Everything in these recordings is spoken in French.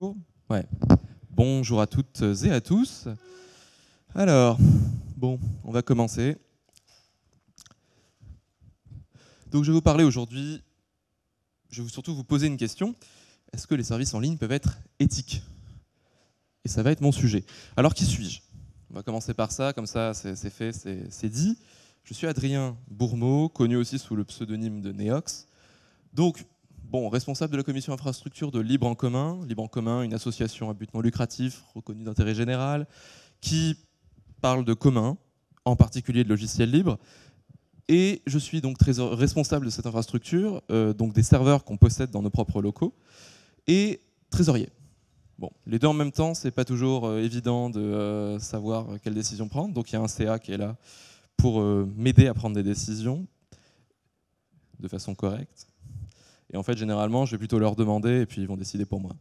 Ouais. Bonjour à toutes et à tous. Alors, bon, on va commencer. Donc je vais vous parler aujourd'hui, je vais surtout vous poser une question. Est-ce que les services en ligne peuvent être éthiques? Et ça va être mon sujet. Alors qui suis-je? On va commencer par ça, comme ça c'est fait, c'est dit. Je suis Adrien Bourmeau, connu aussi sous le pseudonyme de Neox. Donc, bon, responsable de la commission infrastructure de Libre en commun. Libre en commun, une association à but non lucratif, reconnue d'intérêt général, qui parle de commun, en particulier de logiciels libres. Et je suis donc responsable de cette infrastructure, euh, donc des serveurs qu'on possède dans nos propres locaux, et trésorier. Bon, les deux en même temps, c'est pas toujours euh, évident de euh, savoir quelle décision prendre. Donc il y a un CA qui est là pour m'aider à prendre des décisions de façon correcte. Et en fait, généralement, je vais plutôt leur demander et puis ils vont décider pour moi.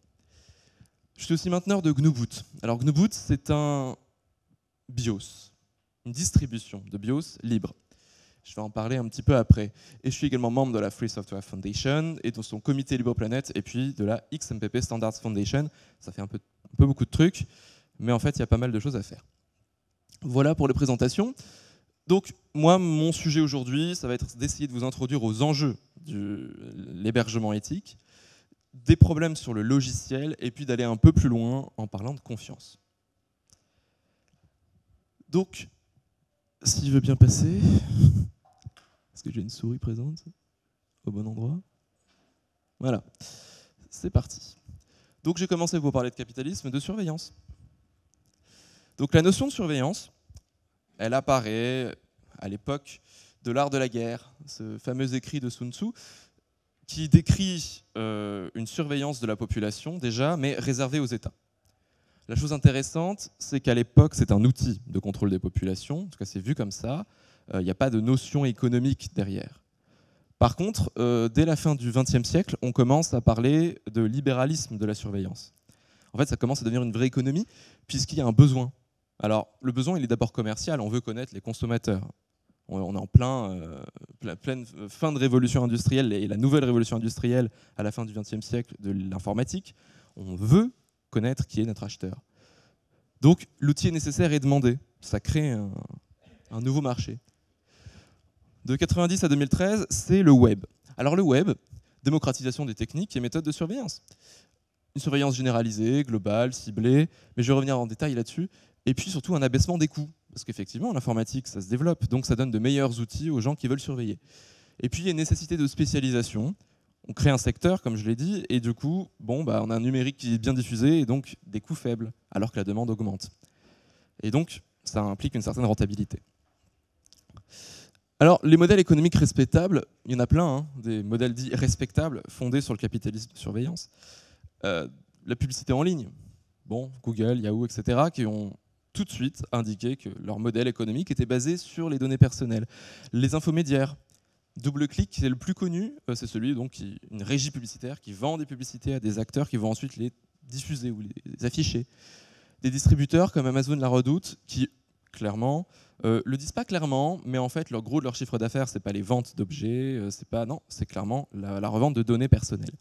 Je suis aussi mainteneur de GNU Boot. Alors GNU Boot, c'est un BIOS, une distribution de BIOS libre. Je vais en parler un petit peu après. Et je suis également membre de la Free Software Foundation et de son comité Libre Planète et puis de la XMPP Standards Foundation. Ça fait un peu, un peu beaucoup de trucs, mais en fait, il y a pas mal de choses à faire. Voilà pour les présentations. Donc, moi, mon sujet aujourd'hui, ça va être d'essayer de vous introduire aux enjeux de l'hébergement éthique, des problèmes sur le logiciel, et puis d'aller un peu plus loin en parlant de confiance. Donc, s'il veut bien passer, est-ce que j'ai une souris présente au bon endroit? Voilà, c'est parti. Donc j'ai commencé à vous parler de capitalisme, de surveillance. Donc la notion de surveillance, elle apparaît à l'époque de l'art de la guerre, ce fameux écrit de Sun Tzu, qui décrit euh, une surveillance de la population déjà, mais réservée aux États. La chose intéressante, c'est qu'à l'époque, c'est un outil de contrôle des populations, en tout cas c'est vu comme ça, il euh, n'y a pas de notion économique derrière. Par contre, euh, dès la fin du XXe siècle, on commence à parler de libéralisme de la surveillance. En fait, ça commence à devenir une vraie économie, puisqu'il y a un besoin. Alors, le besoin, il est d'abord commercial, on veut connaître les consommateurs on est en plein, euh, pleine fin de révolution industrielle et la nouvelle révolution industrielle à la fin du XXe siècle de l'informatique. On veut connaître qui est notre acheteur. Donc l'outil est nécessaire et demandé. Ça crée un, un nouveau marché. De 90 à 2013, c'est le web. Alors le web, démocratisation des techniques et méthodes de surveillance. Une surveillance généralisée, globale, ciblée, mais je vais revenir en détail là-dessus. Et puis surtout un abaissement des coûts parce qu'effectivement, l'informatique, ça se développe, donc ça donne de meilleurs outils aux gens qui veulent surveiller. Et puis, il y a une nécessité de spécialisation. On crée un secteur, comme je l'ai dit, et du coup, bon, bah, on a un numérique qui est bien diffusé, et donc des coûts faibles, alors que la demande augmente. Et donc, ça implique une certaine rentabilité. Alors, les modèles économiques respectables, il y en a plein, hein, des modèles dits respectables, fondés sur le capitalisme de surveillance. Euh, la publicité en ligne, bon, Google, Yahoo, etc., qui ont tout de suite indiqué que leur modèle économique était basé sur les données personnelles. Les infomédiaires, DoubleClick, c'est le plus connu, euh, c'est celui donc qui, une régie publicitaire qui vend des publicités à des acteurs qui vont ensuite les diffuser ou les afficher. Des distributeurs comme Amazon La Redoute qui clairement euh, le disent pas clairement, mais en fait leur gros de leur chiffre d'affaires c'est pas les ventes d'objets, euh, c'est pas non, c'est clairement la revente de données personnelles.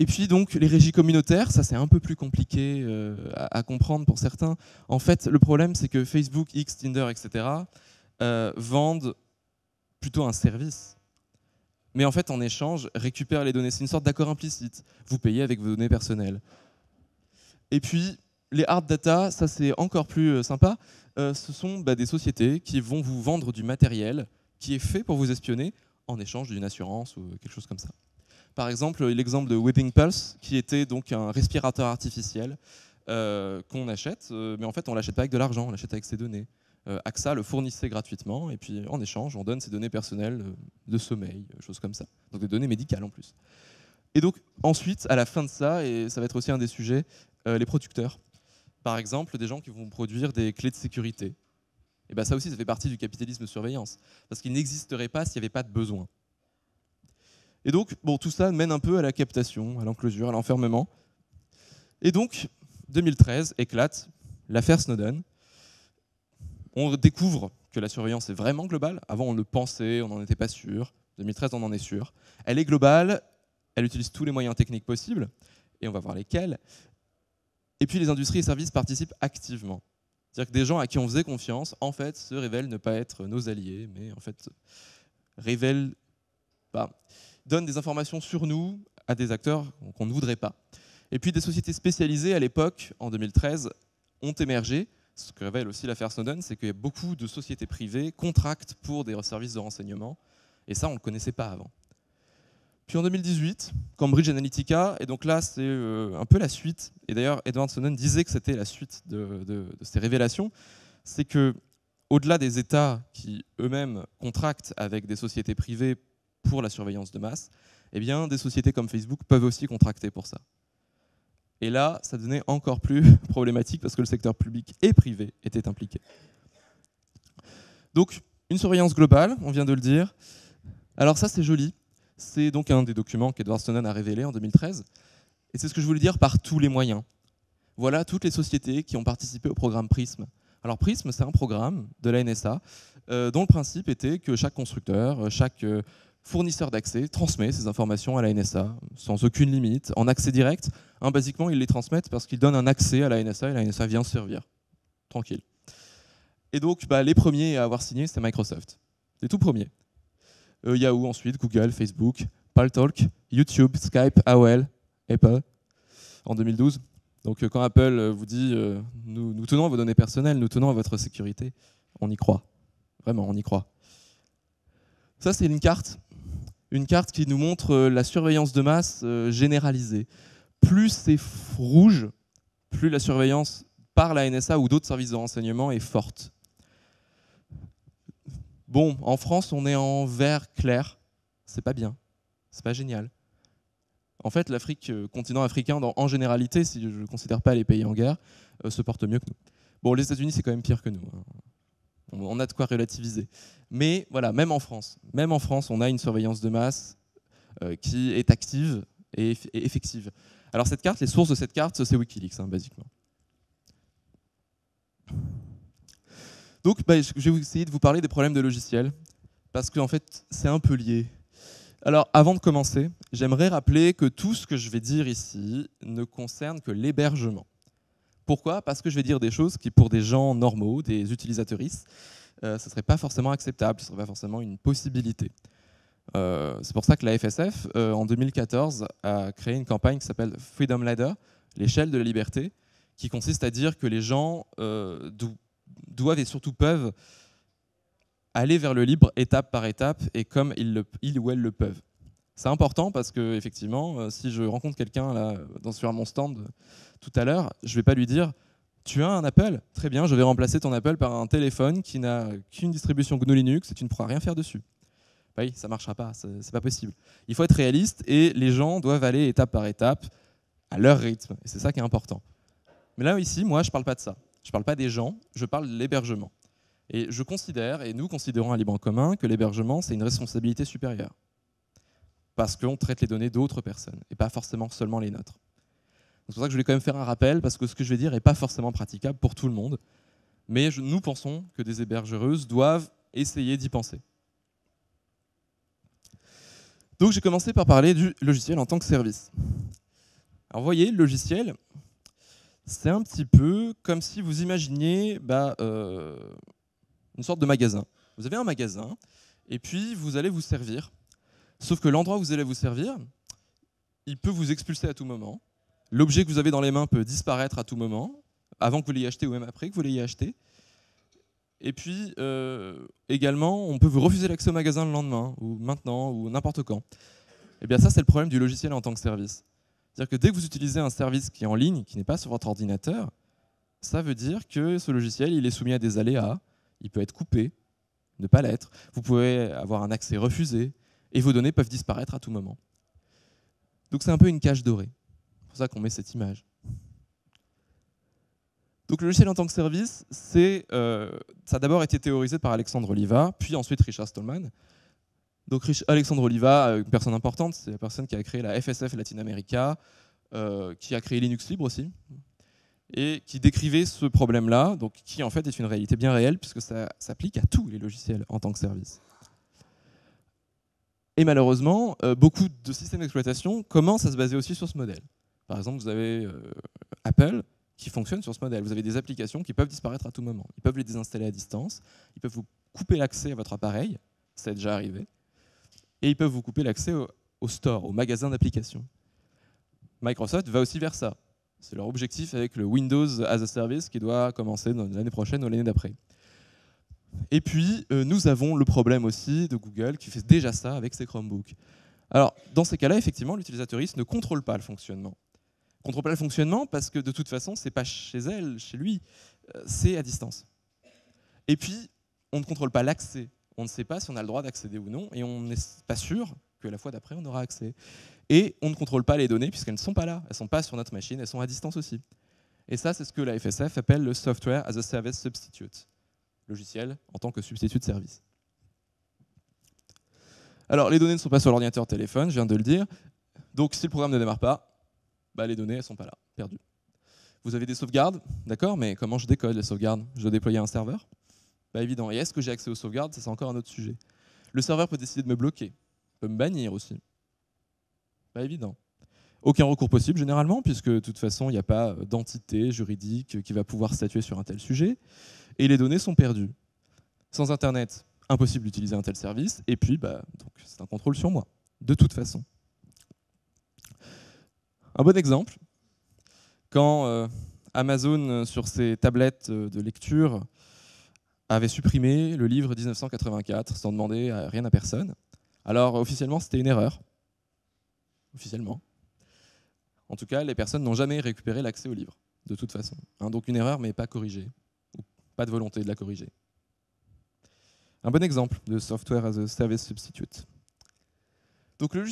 Et puis donc les régies communautaires, ça c'est un peu plus compliqué euh, à, comprendre pour certains. En fait, le problème c'est que Facebook, X, Tinder, etc. Euh, vendent plutôt un service. Mais en fait, en échange, récupèrent les données. C'est une sorte d'accord implicite. Vous payez avec vos données personnelles. Et puis, les hard data, ça c'est encore plus euh, sympa. ce sont bah, des sociétés qui vont vous vendre du matériel qui est fait pour vous espionner en échange d'une assurance ou quelque chose comme ça. Par exemple, l'exemple de Whipping Pulse, qui était donc un respirateur artificiel euh, qu'on achète, euh, mais en fait on l'achète pas avec de l'argent, on l'achète avec ses données. Euh, AXA le fournissait gratuitement, et puis en échange, on donne ses données personnelles de sommeil, choses comme ça. Donc des données médicales en plus. Et donc ensuite, à la fin de ça, et ça va être aussi un des sujets, les producteurs. Par exemple, des gens qui vont produire des clés de sécurité. Et bien ça aussi, ça fait partie du capitalisme de surveillance, parce qu'il n'existerait pas s'il n'y avait pas de besoin. Et donc, bon, tout ça mène un peu à la captation, à l'enclosure, à l'enfermement. Et donc, 2013 éclate l'affaire Snowden. On découvre que la surveillance est vraiment globale. Avant, on le pensait, on n'en était pas sûr. 2013, on en est sûr. Elle est globale, elle utilise tous les moyens techniques possibles. et on va voir lesquels. Et puis les industries et services participent activement. C'est-à-dire que des gens à qui on faisait confiance, en fait, se révèlent ne pas être nos alliés, mais en fait, révèlent, bah, donnent des informations sur nous à des acteurs qu'on ne voudrait pas. Et puis des sociétés spécialisées à l'époque, en 2013, ont émergé. Ce que révèle aussi l'affaire Snowden, c'est que beaucoup de sociétés privées contractent pour des services de renseignement, et ça, on ne le connaissait pas avant. Puis en 2018, Cambridge Analytica, et donc là c'est euh, un peu la suite, et d'ailleurs Edward Snowden disait que c'était la suite de, ces révélations, c'est que au-delà des États qui eux-mêmes contractent avec des sociétés privées pour la surveillance de masse, eh bien des sociétés comme Facebook peuvent aussi contracter pour ça. Et là, ça devenait encore plus problématique parce que le secteur public et privé étaient impliqués. Donc, une surveillance globale, on vient de le dire. Alors ça, c'est joli, c'est donc un des documents qu'Edward Snowden a révélé en 2013. Et c'est ce que je voulais dire par tous les moyens. Voilà toutes les sociétés qui ont participé au programme PRISM. Alors PRISM, c'est un programme de la NSA euh, dont le principe était que chaque constructeur, chaque euh, fournisseur d'accès transmet ces informations à la NSA sans aucune limite, en accès direct. Hein, basiquement, ils les transmettent parce qu'ils donnent un accès à la NSA et la NSA vient servir. Tranquille. Et donc, bah, les premiers à avoir signé, c'est Microsoft. Les tout premiers. Euh, Yahoo ensuite, Google, Facebook, Paltalk, YouTube, Skype, AOL, Apple en 2012. Donc euh, quand Apple euh, vous dit nous, nous, tenons à vos données personnelles, nous tenons à votre sécurité, on y croit. Vraiment, on y croit. Ça, c'est une carte. Une carte qui nous montre la surveillance de masse généralisée. Plus c'est rouge, plus la surveillance par la NSA ou d'autres services de renseignement est forte. Bon, en France, on est en vert clair. C'est pas bien. C'est pas génial. En fait, l'Afrique, euh, continent africain, en généralité, si je ne considère pas les pays en guerre, euh, se porte mieux que nous. Bon, les États-Unis, c'est quand même pire que nous. On a de quoi relativiser. Mais voilà, même en France, même en France, on a une surveillance de masse euh, qui est active et, effective. Alors cette carte, les sources de cette carte, c'est Wikileaks, hein, basiquement. Donc, bah, je vais essayer de vous parler des problèmes de logiciels, parce qu'en fait, c'est un peu lié. Alors, avant de commencer, j'aimerais rappeler que tout ce que je vais dire ici ne concerne que l'hébergement. Pourquoi? Parce que je vais dire des choses qui, pour des gens normaux, des utilisateuristes, euh, ce ne serait pas forcément acceptable, ce ne serait pas forcément une possibilité. Euh, c'est pour ça que la FSF, euh, en 2014, a créé une campagne qui s'appelle Freedom Ladder, l'échelle de la liberté, qui consiste à dire que les gens doivent et surtout peuvent aller vers le libre étape par étape et comme ils, ou elles le peuvent. C'est important parce que effectivement, euh, si je rencontre quelqu'un sur mon stand tout à l'heure, je ne vais pas lui dire tu as un Apple? Très bien, je vais remplacer ton Apple par un téléphone qui n'a qu'une distribution GNU Linux et tu ne pourras rien faire dessus. Bah oui, ça ne marchera pas, c'est pas possible. Il faut être réaliste et les gens doivent aller étape par étape à leur rythme. Et c'est ça qui est important. Mais là, ici, moi, je ne parle pas de ça. Je ne parle pas des gens, je parle de l'hébergement. Et je considère, et nous considérons à Libre en commun, que l'hébergement, c'est une responsabilité supérieure. Parce qu'on traite les données d'autres personnes, et pas forcément seulement les nôtres. C'est pour ça que je voulais quand même faire un rappel, parce que ce que je vais dire n'est pas forcément praticable pour tout le monde. Mais nous pensons que des hébergeuses doivent essayer d'y penser. Donc j'ai commencé par parler du logiciel en tant que service. Alors vous voyez, le logiciel, c'est un petit peu comme si vous imaginiez bah, euh, une sorte de magasin. Vous avez un magasin, et puis vous allez vous servir. Sauf que l'endroit où vous allez vous servir, il peut vous expulser à tout moment. L'objet que vous avez dans les mains peut disparaître à tout moment, avant que vous l'ayez acheté ou même après que vous l'ayez acheté. Et puis, euh, également, on peut vous refuser l'accès au magasin le lendemain, ou maintenant, ou n'importe quand. Et eh bien ça, c'est le problème du logiciel en tant que service. C'est-à-dire que dès que vous utilisez un service qui est en ligne, qui n'est pas sur votre ordinateur, ça veut dire que ce logiciel il est soumis à des aléas, il peut être coupé, ne pas l'être, vous pouvez avoir un accès refusé, et vos données peuvent disparaître à tout moment. Donc c'est un peu une cage dorée. C'est pour ça qu'on met cette image. Donc le logiciel en tant que service, euh, ça a d'abord été théorisé par Alexandre Oliva, puis ensuite Richard Stallman. Donc Alexandre Oliva, euh, une personne importante, c'est la personne qui a créé la FSF Latin America, euh, qui a créé Linux Libre aussi, et qui décrivait ce problème-là, donc qui en fait est une réalité bien réelle, puisque ça s'applique à tous les logiciels en tant que service. Et malheureusement, euh, beaucoup de systèmes d'exploitation commencent à se baser aussi sur ce modèle. Par exemple, vous avez euh, Apple qui fonctionne sur ce modèle. Vous avez des applications qui peuvent disparaître à tout moment. Ils peuvent les désinstaller à distance, ils peuvent vous couper l'accès à votre appareil, ça est déjà arrivé, et ils peuvent vous couper l'accès au store, au magasin d'applications. Microsoft va aussi vers ça. C'est leur objectif avec le Windows as a Service qui doit commencer l'année prochaine ou l'année d'après. Et puis, euh, nous avons le problème aussi de Google qui fait déjà ça avec ses Chromebooks. Alors, dans ces cas-là, effectivement, l'utilisateuriste ne contrôle pas le fonctionnement. Ne contrôle pas le fonctionnement parce que de toute façon, c'est pas chez elle, chez lui, euh, c'est à distance. Et puis, on ne contrôle pas l'accès. On ne sait pas si on a le droit d'accéder ou non, et on n'est pas sûr que la fois d'après, on aura accès. Et on ne contrôle pas les données puisqu'elles ne sont pas là. Elles ne sont pas sur notre machine, elles sont à distance aussi. Et ça, c'est ce que la FSF appelle le Software as a Service Substitute, logiciel en tant que substitut de service. Alors, les données ne sont pas sur l'ordinateur téléphone, je viens de le dire. Donc, si le programme ne démarre pas, bah, les données, ne sont pas là, perdues. Vous avez des sauvegardes, d'accord, mais comment je décode les sauvegardes? Je dois déployer un serveur? Pas évident. Et est-ce que j'ai accès aux sauvegardes? C'est encore un autre sujet. Le serveur peut décider de me bloquer, peut me bannir aussi. Pas évident. Aucun recours possible généralement, puisque de toute façon, il n'y a pas d'entité juridique qui va pouvoir statuer sur un tel sujet. Et les données sont perdues. Sans Internet, impossible d'utiliser un tel service. Et puis, bah, c'est un contrôle sur moi, de toute façon. Un bon exemple, quand euh, Amazon, sur ses tablettes de lecture, avait supprimé le livre 1984 sans demander rien à personne. Alors officiellement, c'était une erreur officiellement. En tout cas, les personnes n'ont jamais récupéré l'accès au livre, de toute façon. Hein, donc une erreur, mais pas corrigée, ou pas de volonté de la corriger. Un bon exemple de Software as a Service Substitute. Donc le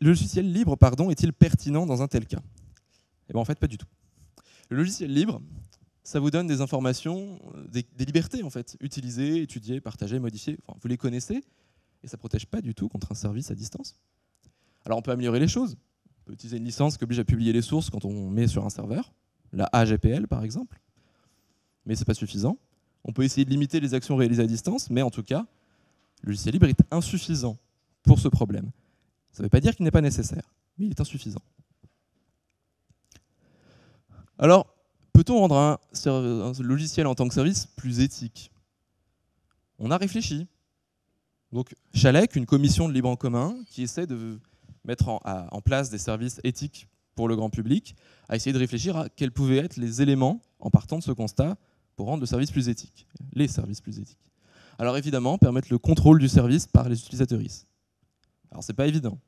logiciel, libre pardon, est-il pertinent dans un tel cas? Eh bien en fait, pas du tout. Le logiciel libre, ça vous donne des informations, des, libertés en fait, utiliser, étudier, partager, modifier. vous les connaissez, et ça ne protège pas du tout contre un service à distance. Alors on peut améliorer les choses. Peut utiliser une licence qui oblige à publier les sources quand on met sur un serveur, la AGPL par exemple, mais ce n'est pas suffisant. On peut essayer de limiter les actions réalisées à distance, mais en tout cas, le logiciel libre est insuffisant pour ce problème. Ça ne veut pas dire qu'il n'est pas nécessaire, mais il est insuffisant. Alors, peut-on rendre un, un, logiciel en tant que service plus éthique? On a réfléchi. Donc, Chalec, une commission de libre en commun, qui essaie de mettre en, place des services éthiques pour le grand public, a essayé de réfléchir à quels pouvaient être les éléments, en partant de ce constat, pour rendre le service plus éthique, les services plus éthiques. Alors évidemment, permettre le contrôle du service par les utilisateurs. Alors c'est pas évident.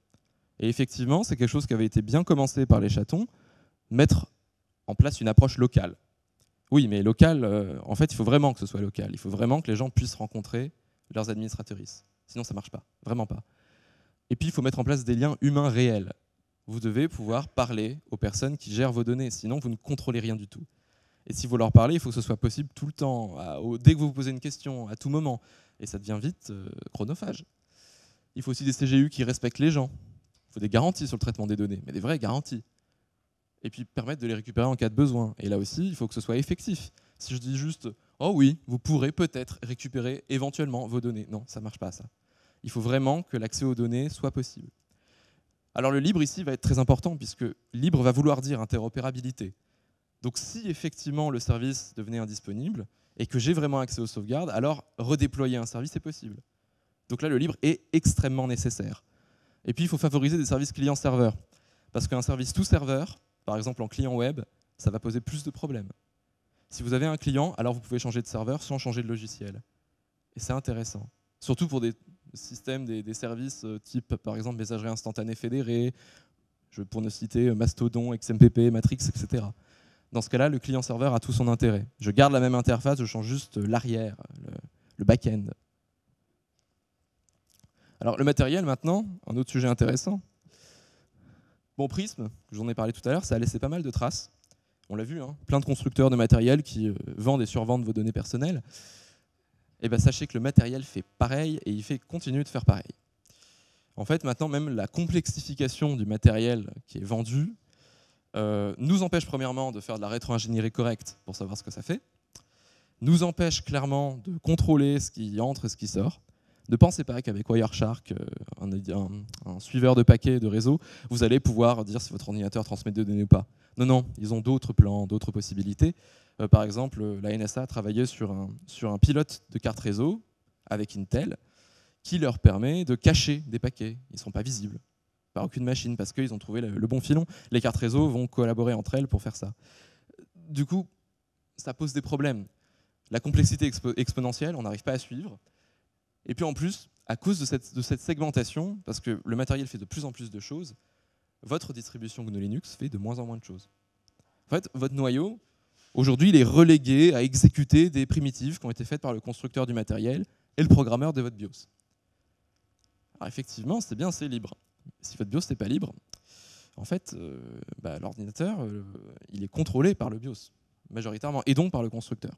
Et effectivement, c'est quelque chose qui avait été bien commencé par les chatons, mettre en place une approche locale. Oui, mais locale, euh, en fait, il faut vraiment que ce soit local. Il faut vraiment que les gens puissent rencontrer leurs administrateurs. Sinon, ça ne marche pas. Vraiment pas. Et puis, il faut mettre en place des liens humains réels. Vous devez pouvoir parler aux personnes qui gèrent vos données, sinon vous ne contrôlez rien du tout. Et si vous leur parlez, il faut que ce soit possible tout le temps, dès que vous vous posez une question, à tout moment. Et ça devient vite euh, chronophage. Il faut aussi des CGU qui respectent les gens. Il faut des garanties sur le traitement des données, mais des vraies garanties. Et puis permettre de les récupérer en cas de besoin. Et là aussi, il faut que ce soit effectif. Si je dis juste, oh oui, vous pourrez peut-être récupérer éventuellement vos données. Non, ça ne marche pas ça il faut vraiment que l'accès aux données soit possible. Alors le libre ici va être très important puisque libre va vouloir dire interopérabilité. Donc si effectivement le service devenait indisponible et que j'ai vraiment accès aux sauvegardes, alors redéployer un service est possible. Donc là le libre est extrêmement nécessaire. Et puis il faut favoriser des services client-serveur. Parce qu'un service tout serveur, par exemple en client web, ça va poser plus de problèmes. Si vous avez un client, alors vous pouvez changer de serveur sans changer de logiciel. Et c'est intéressant. Surtout pour des système des, services euh, type, par exemple, messagerie instantanée fédérée, je, pour ne citer euh, Mastodon, XMPP, Matrix, etc. Dans ce cas-là, le client-serveur a tout son intérêt. Je garde la même interface, je change juste l'arrière, le, back-end. Alors le matériel maintenant, un autre sujet intéressant. Bon, Prism, j'en ai parlé tout à l'heure, ça a laissé pas mal de traces. On l'a vu, hein, plein de constructeurs de matériel qui euh, vendent et survendent vos données personnelles eh ben, sachez que le matériel fait pareil et il fait continuer de faire pareil. En fait, maintenant, même la complexification du matériel qui est vendu euh, nous empêche premièrement de faire de la rétro-ingénierie correcte pour savoir ce que ça fait, nous empêche clairement de contrôler ce qui entre et ce qui sort, Ne pensez pas qu'avec Wireshark, un, un, suiveur de paquets de réseau, vous allez pouvoir dire si votre ordinateur transmet des données ou pas. Non, non, ils ont d'autres plans, d'autres possibilités. Par exemple, la NSA a travaillé sur un, sur un pilote de carte réseau avec Intel qui leur permet de cacher des paquets. Ils ne sont pas visibles par aucune machine parce qu'ils ont trouvé le, bon filon. Les cartes réseau vont collaborer entre elles pour faire ça. Du coup, ça pose des problèmes. La complexité exponentielle, on n'arrive pas à suivre. Et puis en plus, à cause de cette, de cette, segmentation, parce que le matériel fait de plus en plus de choses, votre distribution GNU Linux fait de moins en moins de choses. En fait, votre noyau, aujourd'hui, il est relégué à exécuter des primitives qui ont été faites par le constructeur du matériel et le programmeur de votre BIOS. Alors effectivement, c'est bien, c'est libre. Si votre BIOS n'est pas libre, en fait, euh, bah, l'ordinateur, euh, il est contrôlé par le BIOS, majoritairement, et donc par le constructeur.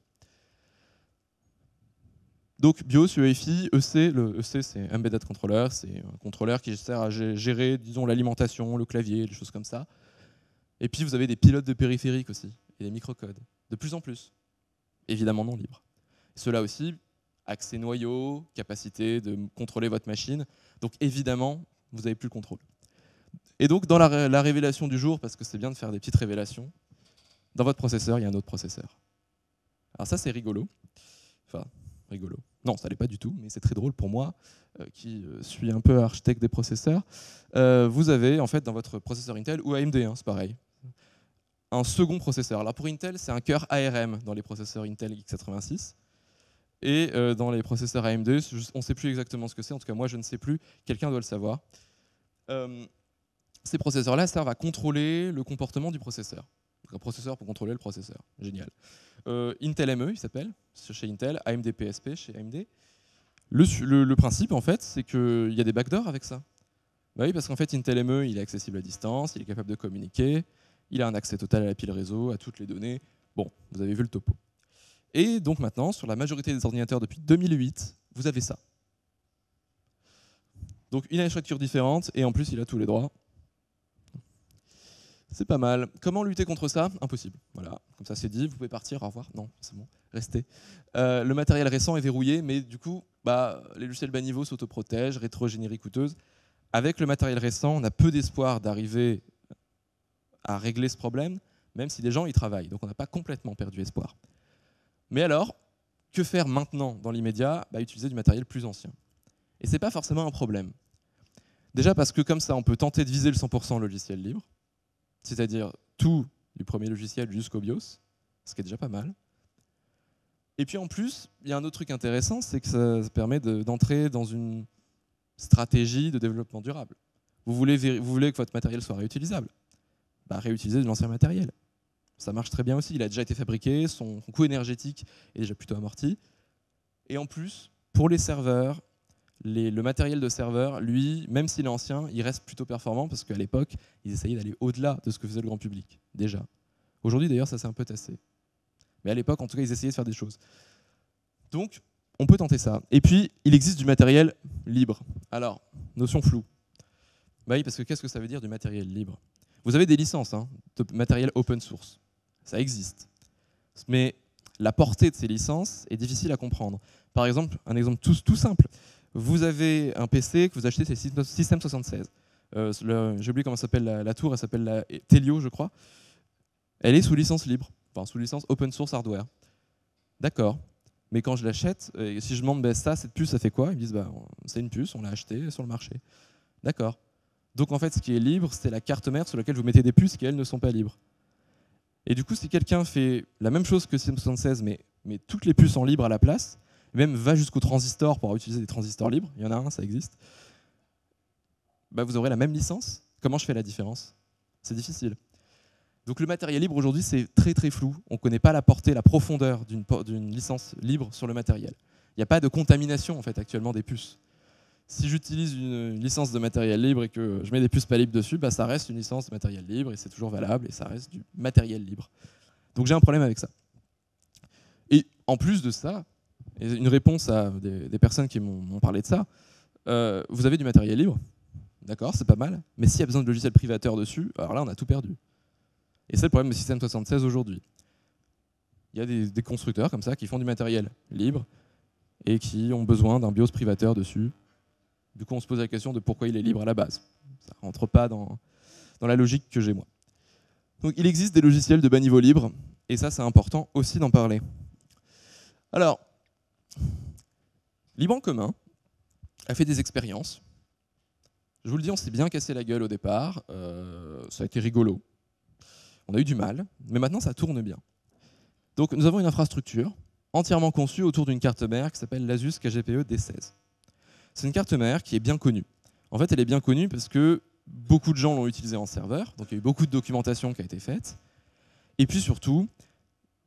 Donc BIOS, UEFI, EC, le EC c'est Embedded Controller, c'est un contrôleur qui sert à gérer, l'alimentation, le clavier, des choses comme ça. Et puis vous avez des pilotes de périphériques aussi, et des microcodes, de plus en plus, évidemment non libres. Cela aussi, accès noyau, capacité de contrôler votre machine. Donc évidemment, vous n'avez plus le contrôle. Et donc dans la, révélation du jour, parce que c'est bien de faire des petites révélations, dans votre processeur, il y a un autre processeur. Alors ça, c'est rigolo. Enfin, rigolo. Non, ça n'est pas du tout, mais c'est très drôle pour moi, euh, qui euh, suis un peu architecte des processeurs. Euh, vous avez en fait dans votre processeur Intel ou AMD, hein, c'est pareil, un second processeur. Alors pour Intel, c'est un cœur ARM dans les processeurs Intel x86. Et euh, dans les processeurs AMD, on ne sait plus exactement ce que c'est, en tout cas moi je ne sais plus, quelqu'un doit le savoir. Euh, ces processeurs-là servent à contrôler le comportement du processeur. Un processeur pour contrôler le processeur, génial. Euh, Intel ME, il s'appelle, chez Intel, AMD PSP chez AMD. Le, principe, en fait, c'est qu'il y a des backdoors avec ça. Bah oui, parce qu'en fait, Intel ME, il est accessible à distance, il est capable de communiquer, il a un accès total à la pile réseau, à toutes les données. Bon, vous avez vu le topo. Et donc maintenant, sur la majorité des ordinateurs depuis 2008, vous avez ça. Donc il a une structure différente et en plus il a tous les droits. C'est pas mal. Comment lutter contre ça? Impossible. Voilà, comme ça c'est dit, vous pouvez partir, au revoir. Non, c'est bon, restez. Euh, le matériel récent est verrouillé, mais du coup, bah, les logiciels bas niveau s'autoprotègent, rétro-générie coûteuse. Avec le matériel récent, on a peu d'espoir d'arriver à régler ce problème, même si des gens y travaillent. Donc on n'a pas complètement perdu espoir. Mais alors, que faire maintenant dans l'immédiat? Bah, Utiliser du matériel plus ancien. Et ce n'est pas forcément un problème. Déjà parce que comme ça, on peut tenter de viser le 100% logiciel libre, c'est-à-dire tout du premier logiciel jusqu'au BIOS, ce qui est déjà pas mal. Et puis en plus, il y a un autre truc intéressant, c'est que ça, permet d'entrer dans une stratégie de développement durable. Vous voulez, vous voulez que votre matériel soit réutilisable Réutilisez de l'ancien matériel ça marche très bien aussi. Il a déjà été fabriqué, son coût énergétique est déjà plutôt amorti. Et en plus, pour les serveurs, le matériel de serveur, lui, même s'il est ancien, il reste plutôt performant parce qu'à l'époque, ils essayaient d'aller au-delà de ce que faisait le grand public, déjà. Aujourd'hui, d'ailleurs, ça s'est un peu tassé. Mais à l'époque, en tout cas, ils essayaient de faire des choses. Donc, on peut tenter ça. Et puis, il existe du matériel libre. Alors, notion floue. Bah oui, parce que qu'est-ce que ça veut dire du matériel libre? Vous avez des licences hein, de matériel open source ça existe. Mais la portée de ces licences est difficile à comprendre. Par exemple, un exemple tout, simple. Vous avez un PC que vous achetez, c'est System 76. Euh, J'ai oublié comment s'appelle la, tour, elle s'appelle la Telio, je crois. Elle est sous licence libre, enfin sous licence open source hardware. D'accord. Mais quand je l'achète, euh, si je demande ben, ça, cette puce, ça fait quoi? Ils me disent bah, c'est une puce, on l'a achetée sur le marché. D'accord. Donc en fait, ce qui est libre, c'est la carte mère sur laquelle vous mettez des puces qui, elles, ne sont pas libres. Et du coup, si quelqu'un fait la même chose que CM76, mais, mais toutes les puces en libre à la place, même va jusqu'au transistor pour utiliser des transistors libres, il y en a un, ça existe, bah vous aurez la même licence. Comment je fais la différence? C'est difficile. Donc le matériel libre aujourd'hui, c'est très très flou. On ne connaît pas la portée, la profondeur d'une licence libre sur le matériel. Il n'y a pas de contamination en fait actuellement des puces si j'utilise une licence de matériel libre et que je mets des puces pas libres dessus, bah, ça reste une licence de matériel libre et c'est toujours valable et ça reste du matériel libre. Donc j'ai un problème avec ça. Et en plus de ça, une réponse à des, personnes qui m'ont parlé de ça, euh, vous avez du matériel libre, d'accord, c'est pas mal, mais s'il y a besoin de logiciels privateurs dessus, alors là on a tout perdu. Et c'est le problème du système 76 aujourd'hui. Il y a des constructeurs comme ça qui font du matériel libre, et qui ont besoin d'un BIOS privateur dessus. Du coup, on se pose la question de pourquoi il est libre à la base. Ça ne rentre pas dans, la logique que j'ai moi. Donc, il existe des logiciels de bas niveau libre, et ça, c'est important aussi d'en parler. Alors, Libre en commun a fait des expériences. Je vous le dis, on s'est bien cassé la gueule au départ. Euh, ça a été rigolo. On a eu du mal, mais maintenant ça tourne bien. Donc nous avons une infrastructure entièrement conçue autour d'une carte mère qui s'appelle l'Asus KGPE D16. C'est une carte mère qui est bien connue. En fait, elle est bien connue parce que beaucoup de gens l'ont utilisée en serveur, donc il y a eu beaucoup de documentation qui a été faite. Et puis surtout,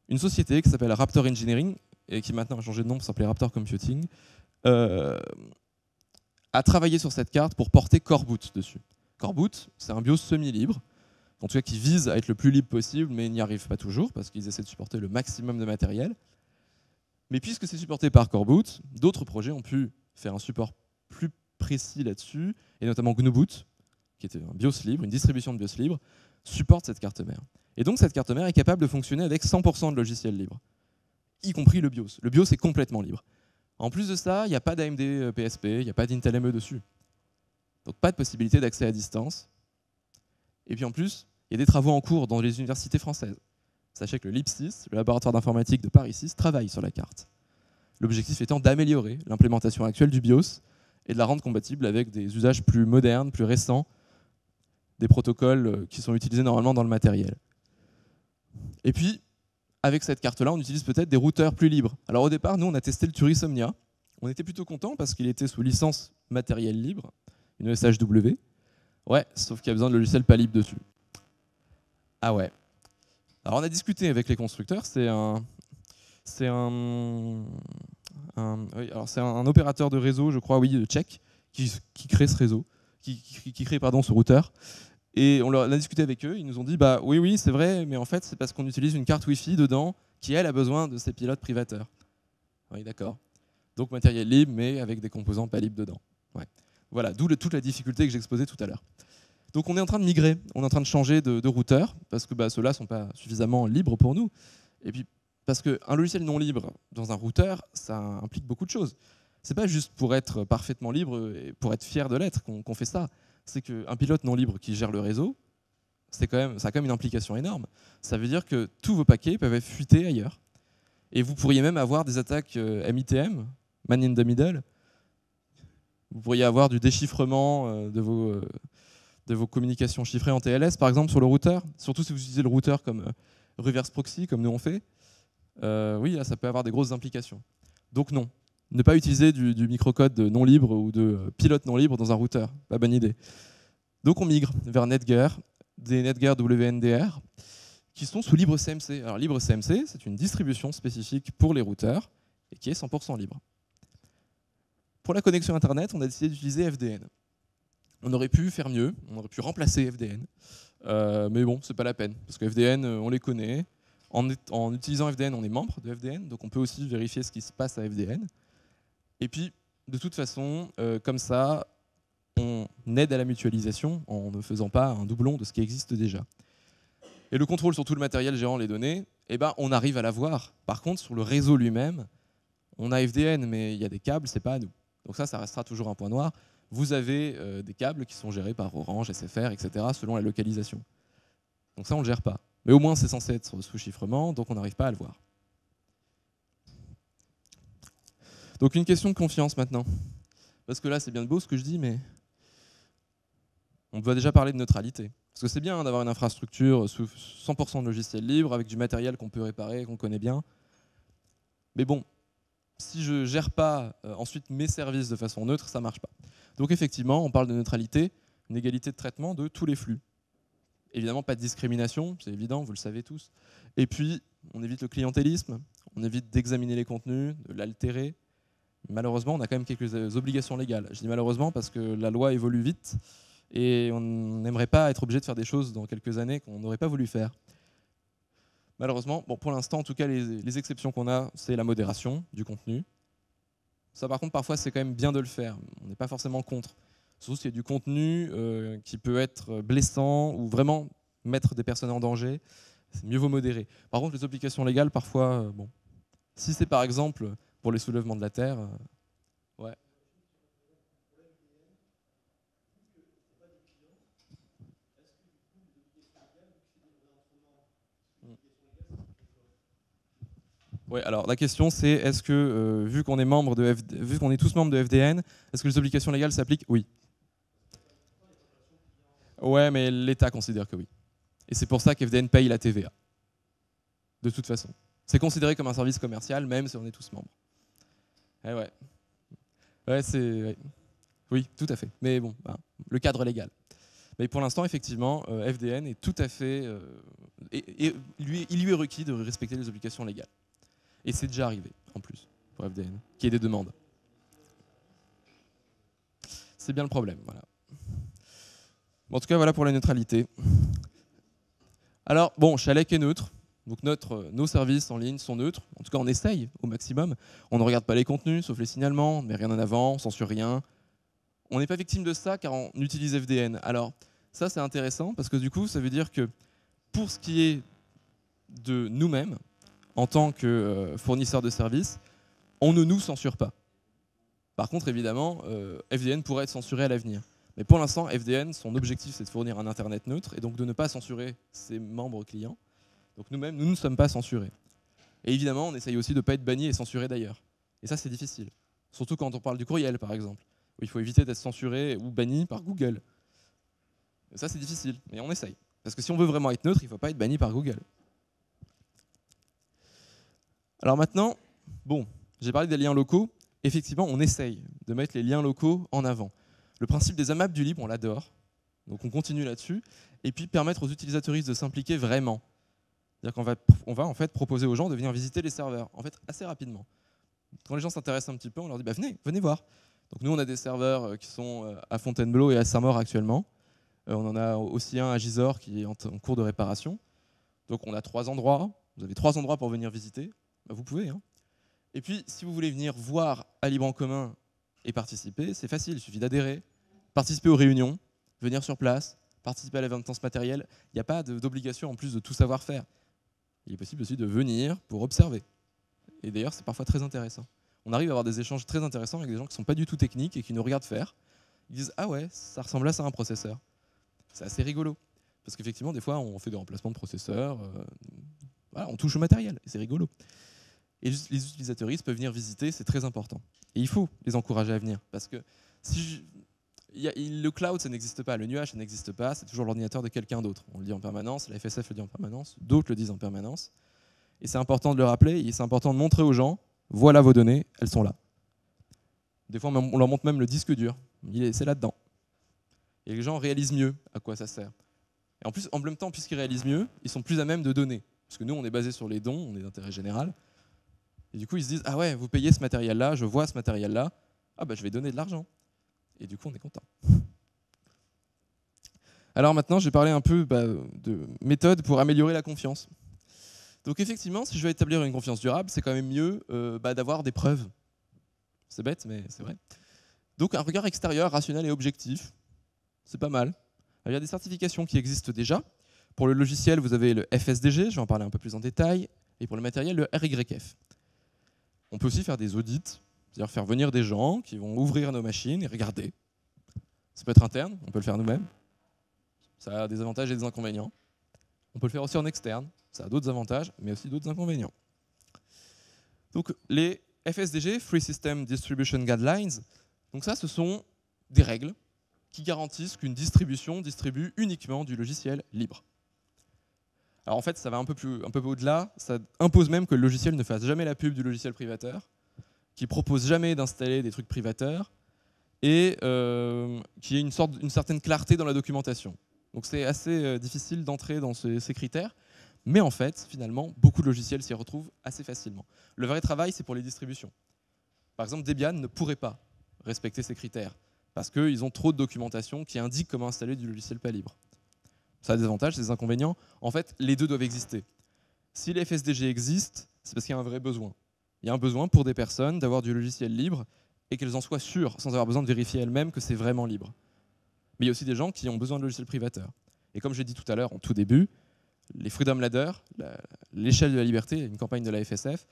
une société qui s'appelle Raptor Engineering, et qui maintenant a changé de nom pour s'appeler Raptor Computing, euh, a travaillé sur cette carte pour porter Core Boot dessus. Core Boot, c'est un BIOS semi-libre, en tout cas qui vise à être le plus libre possible, mais n'y arrive pas toujours, parce qu'ils essaient de supporter le maximum de matériel. Mais puisque c'est supporté par Core Boot, d'autres projets ont pu faire un support plus précis là-dessus, et notamment GNU-Boot, qui était un BIOS libre, une distribution de BIOS libre, supporte cette carte mère. Et donc cette carte mère est capable de fonctionner avec 100% de logiciels libres, y compris le BIOS. Le BIOS est complètement libre. En plus de ça, il n'y a pas d'AMD PSP, il n'y a pas d'Intel ME dessus. Donc pas de possibilité d'accès à distance. Et puis en plus, il y a des travaux en cours dans les universités françaises. Sachez que le LIPSIS, le laboratoire d'informatique de Paris 6, travaille sur la carte. L'objectif étant d'améliorer l'implémentation actuelle du BIOS et de la rendre compatible avec des usages plus modernes, plus récents, des protocoles qui sont utilisés normalement dans le matériel. Et puis, avec cette carte-là, on utilise peut-être des routeurs plus libres. Alors au départ, nous, on a testé le Turisomnia. On était plutôt content parce qu'il était sous licence matériel libre, une SHW. Ouais, sauf qu'il y a besoin de logiciels pas libres dessus. Ah ouais. Alors on a discuté avec les constructeurs, c'est un, c'est un, opérateur de réseau, je crois, oui, tchèque, qui, crée ce réseau, qui, crée pardon ce routeur. Et on, a discuté avec eux, ils nous ont dit bah oui, oui, c'est vrai, mais en fait, c'est parce qu'on utilise une carte Wi-Fi dedans qui, elle, a besoin de ces pilotes privateurs. Oui, d'accord. Donc matériel libre, mais avec des composants pas libres dedans. Voilà, d'où toute la difficulté que j'exposais tout à l'heure. Donc on est en train de migrer, on est en train de changer de, routeur, parce que bah, ceux-là ne sont pas suffisamment libres pour nous. Et puis, parce qu'un logiciel non libre dans un routeur, ça implique beaucoup de choses. C'est pas juste pour être parfaitement libre et pour être fier de l'être qu'on fait ça c'est qu'un pilote non libre qui gère le réseau, quand même, ça a quand même une implication énorme. Ça veut dire que tous vos paquets peuvent être fuités ailleurs. Et vous pourriez même avoir des attaques MITM, euh, man in the middle. Vous pourriez avoir du déchiffrement euh, de vos, euh, de vos communications chiffrées en TLS, par exemple, sur le routeur. Surtout si vous utilisez le routeur comme reverse proxy, comme nous on fait. Oui, ça peut avoir des grosses implications. Donc non, ne pas utiliser du, microcode non libre ou de pilote non libre dans un routeur. Pas bonne idée. Donc on migre vers Netgear, des Netgear WNDR, qui sont sous LibreCMC. Alors LibreCMC, c'est une distribution spécifique pour les routeurs et qui est 100% libre. Pour la connexion Internet, on a décidé d'utiliser FDN. On aurait pu faire mieux, on aurait pu remplacer FDN, euh, mais bon, c'est pas la peine, parce que FDN, euh, on les connaît. En, utilisant FDN, on est membre de FDN, donc on peut aussi vérifier ce qui se passe à FDN. Et puis, de toute façon, euh, comme ça, on aide à la mutualisation en ne faisant pas un doublon de ce qui existe déjà. Et le contrôle sur tout le matériel gérant les données, eh ben, on arrive à l'avoir. Par contre, sur le réseau lui-même, on a FDN, mais il y a des câbles, c'est pas à nous. Donc ça, ça restera toujours un point noir. Vous avez euh, des câbles qui sont gérés par Orange, SFR, etc., selon la localisation. Donc ça, on ne le gère pas. Mais au moins, c'est censé être sous chiffrement, donc on n'arrive pas à le voir. Donc une question de confiance maintenant. Parce que là, c'est bien beau ce que je dis, mais on doit déjà parler de neutralité. Parce que c'est bien d'avoir une infrastructure sous 100% de logiciels libres, avec du matériel qu'on peut réparer, qu'on connaît bien. Mais bon, si je ne gère pas euh, ensuite mes services de façon neutre, ça ne marche pas. Donc effectivement, on parle de neutralité, une égalité de traitement de tous les flux. Évidemment, pas de discrimination, c'est évident, vous le savez tous. Et puis, on évite le clientélisme, on évite d'examiner les contenus, de l'altérer, malheureusement, on a quand même quelques euh, obligations légales. Je dis malheureusement parce que la loi évolue vite et on n'aimerait pas être obligé de faire des choses dans quelques années qu'on n'aurait pas voulu faire. Malheureusement, bon, pour l'instant, en tout cas, les, exceptions qu'on a, c'est la modération du contenu. Ça, par contre, parfois, c'est quand même bien de le faire. On n'est pas forcément contre. Surtout s'il y a du contenu euh, qui peut être blessant ou vraiment mettre des personnes en danger, c'est mieux vaut modérer. Par contre, les obligations légales, parfois, euh, bon, si c'est par exemple pour les soulèvements de la Terre. Ouais. Ouais, alors la question c'est est-ce que euh, vu qu'on est membre de vu qu'on est tous membres de FDN, est-ce que les obligations légales s'appliquent? Oui. Ouais, mais l'État considère que oui. Et c'est pour ça qu'FDN paye la TVA. De toute façon. C'est considéré comme un service commercial, même si on est tous membres. Eh ouais. Ouais, c'est. Oui, tout à fait. Mais bon, ben, le cadre légal. Mais pour l'instant, effectivement, euh, FDN est tout à fait. Euh, il lui est requis de respecter les obligations légales. Et c'est déjà arrivé, en plus, pour FDN, qui ait des demandes. C'est bien le problème, voilà. En tout cas, voilà pour la neutralité. Alors, bon, Chalec est neutre. Donc notre, nos services en ligne sont neutres. En tout cas, on essaye au maximum. On ne regarde pas les contenus, sauf les signalements, mais rien en avant, on censure rien. On n'est pas victime de ça car on utilise FDN. Alors, ça, c'est intéressant parce que du coup, ça veut dire que pour ce qui est de nous-mêmes, en tant que euh, fournisseur de services, on ne nous censure pas. Par contre, évidemment, euh, FDN pourrait être censuré à l'avenir. Mais pour l'instant, FDN, son objectif, c'est de fournir un Internet neutre et donc de ne pas censurer ses membres clients. Donc nous-mêmes, nous ne sommes pas censurés. Et évidemment, on essaye aussi de ne pas être banni et censuré d'ailleurs. Et ça, c'est difficile. Surtout quand on parle du courriel, par exemple, où il faut éviter d'être censuré ou banni par Google. Et ça, c'est difficile, mais on essaye. Parce que si on veut vraiment être neutre, il ne faut pas être banni par Google. Alors maintenant, bon, j'ai parlé des liens locaux. Effectivement, on essaye de mettre les liens locaux en avant. Le principe des AMAP du libre, on l'adore. Donc on continue là-dessus. Et puis permettre aux utilisateuristes de s'impliquer vraiment. C'est-à-dire qu'on va, on va en fait proposer aux gens de venir visiter les serveurs, en fait assez rapidement. Quand les gens s'intéressent un petit peu, on leur dit bah, venez, venez voir. Donc nous, on a des serveurs euh, qui sont euh, à Fontainebleau et à Saint-Maur actuellement. Euh, on en a aussi un à Gisors qui est en, cours de réparation. Donc on a trois endroits. Vous avez trois endroits pour venir visiter. Bah, vous pouvez. Hein. Et puis, si vous voulez venir voir à Libre en commun et participer, c'est facile. Il suffit d'adhérer, participer aux réunions, venir sur place, participer à l'événement matériel. Il n'y a pas d'obligation en plus de tout savoir faire. Il est possible aussi de venir pour observer. Et d'ailleurs, c'est parfois très intéressant. On arrive à avoir des échanges très intéressants avec des gens qui ne sont pas du tout techniques et qui nous regardent faire. Ils disent Ah ouais, ça ressemble à ça un processeur. C'est assez rigolo. Parce qu'effectivement, des fois, on fait des remplacements de processeurs. Euh, on touche au matériel. C'est rigolo. Et les utilisateurs peuvent venir visiter, c'est très important. Et il faut les encourager à venir. Parce que si le cloud, ça n'existe pas, le nuage, ça n'existe pas, c'est toujours l'ordinateur de quelqu'un d'autre. On le dit en permanence, la FSF le dit en permanence, d'autres le disent en permanence. Et c'est important de le rappeler, et c'est important de montrer aux gens, voilà vos données, elles sont là. Des fois, on leur montre même le disque dur, c'est là-dedans. Et les gens réalisent mieux à quoi ça sert. Et en plus, en même temps, puisqu'ils réalisent mieux, ils sont plus à même de donner. Parce que nous, on est basé sur les dons, on est d'intérêt général. Et du coup, ils se disent, ah ouais, vous payez ce matériel-là, je vois ce matériel-là, ah bah je vais donner de l'argent. Et du coup, on est content. Alors maintenant, je vais parler un peu bah, de méthodes pour améliorer la confiance. Donc effectivement, si je veux établir une confiance durable, c'est quand même mieux euh, bah, d'avoir des preuves. C'est bête, mais c'est vrai. Donc un regard extérieur, rationnel et objectif, c'est pas mal. il y a des certifications qui existent déjà. Pour le logiciel, vous avez le FSDG, je vais en parler un peu plus en détail, et pour le matériel, le RYF. On peut aussi faire des audits, c'est-à-dire faire venir des gens qui vont ouvrir nos machines et regarder. Ça peut être interne, on peut le faire nous-mêmes. Ça a des avantages et des inconvénients. On peut le faire aussi en externe, ça a d'autres avantages, mais aussi d'autres inconvénients. Donc les FSDG, Free System Distribution Guidelines, ça ce sont des règles qui garantissent qu'une distribution distribue uniquement du logiciel libre. Alors en fait, ça va un peu, plus, au-delà. Ça impose même que le logiciel ne fasse jamais la pub du logiciel privateur, qu'il propose jamais d'installer des trucs privateurs et euh, qu'il y ait une, sorte, une certaine clarté dans la documentation. Donc c'est assez euh, difficile d'entrer dans ces, critères. Mais en fait, finalement, beaucoup de logiciels s'y retrouvent assez facilement. Le vrai travail, c'est pour les distributions. Par exemple, Debian ne pourrait pas respecter ces critères parce qu'ils ont trop de documentation qui indique comment installer du logiciel pas libre. Ça a des avantages, des inconvénients. En fait, les deux doivent exister. Si les FSDG existent, c'est parce qu'il y a un vrai besoin. Il y a un besoin pour des personnes d'avoir du logiciel libre et qu'elles en soient sûres, sans avoir besoin de vérifier elles-mêmes que c'est vraiment libre. Mais il y a aussi des gens qui ont besoin de logiciels privateurs. Et comme j'ai dit tout à l'heure, en tout début, les Freedom Ladder, l'échelle de la liberté, une campagne de la FSF,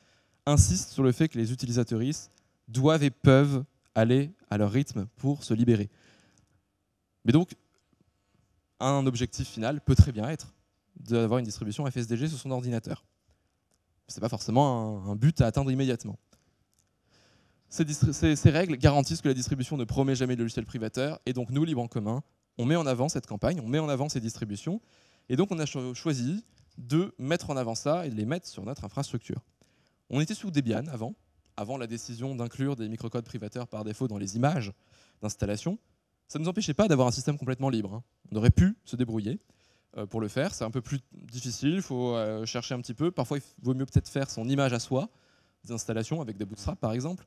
insiste sur le fait que les utilisateuristes doivent et peuvent aller à leur rythme pour se libérer. Mais donc, un objectif final peut très bien être d'avoir une distribution FSDG sur son ordinateur. Ce n'est pas forcément un, but à atteindre immédiatement. Ces, règles garantissent que la distribution ne promet jamais de logiciel privateur, et donc nous, Libre en commun, on met en avant cette campagne, on met en avant ces distributions, et donc on a choisi de mettre en avant ça et de les mettre sur notre infrastructure. On était sous Debian avant, avant la décision d'inclure des microcodes privateurs par défaut dans les images d'installation. Ça ne nous empêchait pas d'avoir un système complètement libre. Hein. On aurait pu se débrouiller euh, pour le faire. C'est un peu plus difficile, il faut euh, chercher un petit peu. Parfois, il vaut mieux peut-être faire son image à soi, des installations avec des bootstraps par exemple.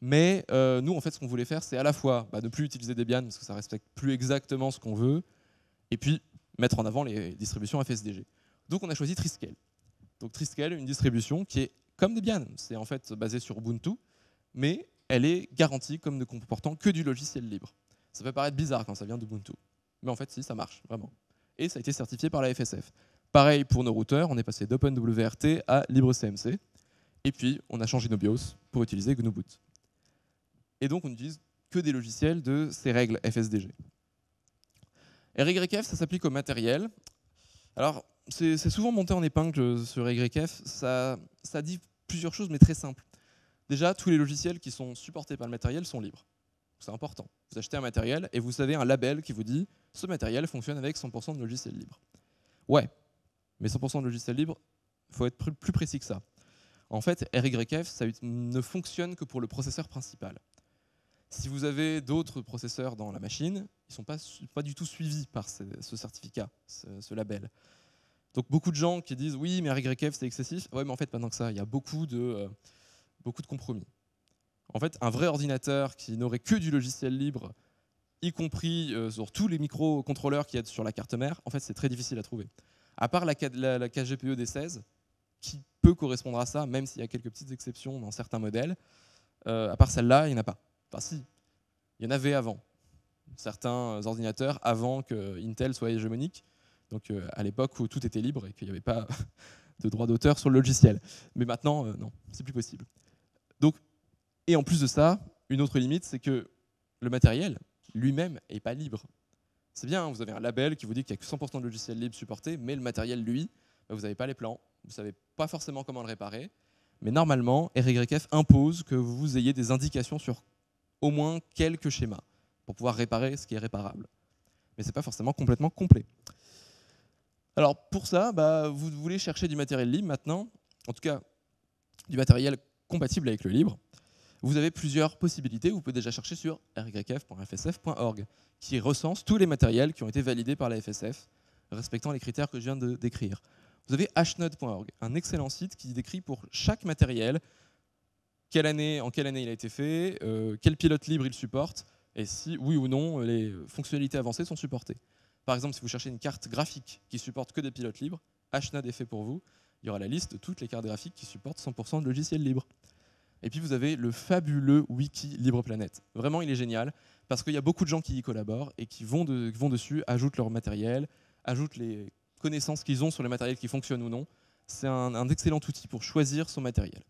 Mais euh, nous, en fait, ce qu'on voulait faire, c'est à la fois bah, ne plus utiliser Debian parce que ça respecte plus exactement ce qu'on veut, et puis mettre en avant les distributions FSDG. Donc, on a choisi Triscale. Donc, Triscale, une distribution qui est comme Debian. C'est en fait basé sur Ubuntu, mais elle est garantie comme ne comportant que du logiciel libre. Ça peut paraître bizarre quand ça vient d'Ubuntu, mais en fait, si, ça marche, vraiment. Et ça a été certifié par la FSF. Pareil pour nos routeurs, on est passé d'OpenWRT à LibreCMC, et puis on a changé nos BIOS pour utiliser GNU Boot. Et donc, on n'utilise que des logiciels de ces règles FSDG. RYF, ça s'applique au matériel. Alors, c'est souvent monté en épingle sur. Ça, ça dit plusieurs choses, mais très simples. Déjà, tous les logiciels qui sont supportés par le matériel sont libres. C'est important. Vous achetez un matériel et vous avez un label qui vous dit ce matériel fonctionne avec 100% de logiciels libres. Ouais, mais 100% de logiciels libres, il faut être plus précis que ça. En fait, RYF, ça ne fonctionne que pour le processeur principal. Si vous avez d'autres processeurs dans la machine, ils ne sont pas, du tout suivis par ce, certificat, ce, label. Donc beaucoup de gens qui disent oui, mais RYF c'est excessif. Ouais, mais en fait, pas tant que ça. Il y a beaucoup de, euh, beaucoup de compromis. En fait, un vrai ordinateur qui n'aurait que du logiciel libre, y compris euh, sur tous les microcontrôleurs qui y sur la carte mère, en fait, c'est très difficile à trouver. À part la, la, la KGPE D16, qui peut correspondre à ça, même s'il y a quelques petites exceptions dans certains modèles, euh, à part celle-là, il n'y en a pas. Enfin si, il y en avait avant. Certains ordinateurs avant que Intel soit hégémonique, donc euh, à l'époque où tout était libre et qu'il n'y avait pas de droit d'auteur sur le logiciel. Mais maintenant, euh, non, c'est plus possible. Donc, et en plus de ça, une autre limite, c'est que le matériel lui-même n'est pas libre. C'est bien, hein, vous avez un label qui vous dit qu'il n'y a que 100% de logiciels libres supportés, mais le matériel, lui, bah, vous n'avez pas les plans, vous ne savez pas forcément comment le réparer. Mais normalement, RYF impose que vous ayez des indications sur au moins quelques schémas pour pouvoir réparer ce qui est réparable. Mais ce n'est pas forcément complètement complet. Alors pour ça, bah, vous voulez chercher du matériel libre maintenant, en tout cas du matériel compatible avec le libre. Vous avez plusieurs possibilités. Vous pouvez déjà chercher sur ryf.fsf.org, qui recense tous les matériels qui ont été validés par la FSF, respectant les critères que je viens de décrire. Vous avez hnode.org, un excellent site qui décrit pour chaque matériel quelle année, en quelle année il a été fait, euh, quel pilote libre il supporte, et si oui ou non les fonctionnalités avancées sont supportées. Par exemple, si vous cherchez une carte graphique qui supporte que des pilotes libres, HNAD est fait pour vous. Il y aura la liste de toutes les cartes graphiques qui supportent 100% de logiciels libres. Et puis vous avez le fabuleux wiki LibrePlanet. Vraiment, il est génial parce qu'il y a beaucoup de gens qui y collaborent et qui vont, dessus, ajoutent leur matériel, ajoutent les connaissances qu'ils ont sur les matériels qui fonctionnent ou non. C'est un excellent outil pour choisir son matériel.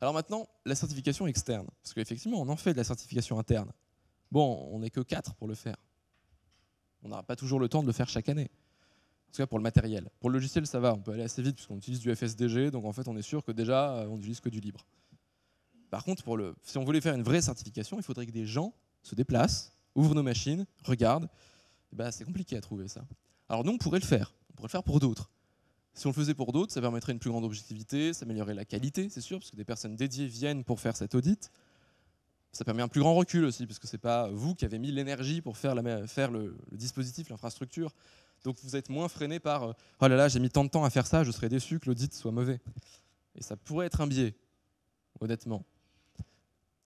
Alors maintenant, la certification externe. Parce qu'effectivement, on en fait de la certification interne. Bon, on n'est que 4 pour le faire. On n'aura pas toujours le temps de le faire chaque année. Tout cas pour le matériel. Pour le logiciel, ça va, on peut aller assez vite puisqu'on utilise du FSDG, donc en fait on est sûr que déjà euh, on n'utilise que du libre. Par contre, si on voulait faire une vraie certification, il faudrait que des gens se déplacent, ouvrent nos machines, regardent. bah, c'est compliqué à trouver ça. Alors nous, on pourrait le faire. On pourrait le faire pour d'autres. Si on le faisait pour d'autres, ça permettrait une plus grande objectivité, ça améliorerait la qualité, c'est sûr, parce que des personnes dédiées viennent pour faire cet audit. Ça permet un plus grand recul aussi, parce que ce n'est pas vous qui avez mis l'énergie pour faire, le, dispositif, l'infrastructure. Donc vous êtes moins freiné par euh, oh là là, j'ai mis tant de temps à faire ça, je serais déçu que l'audit soit mauvais. Et ça pourrait être un biais, honnêtement.